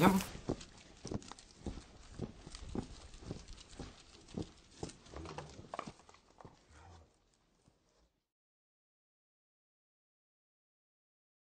Yum.